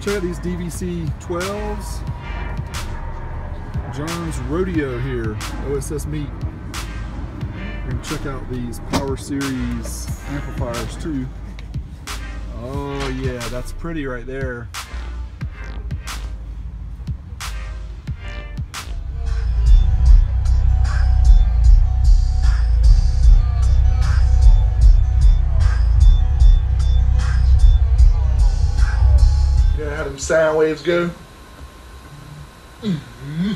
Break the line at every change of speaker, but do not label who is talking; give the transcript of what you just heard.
Check out these DVC 12s. John's Rodeo here, OSS Meet. We're check out these Power Series amplifiers too. Oh yeah, that's pretty right there.
How them sound waves go? Mm-hmm.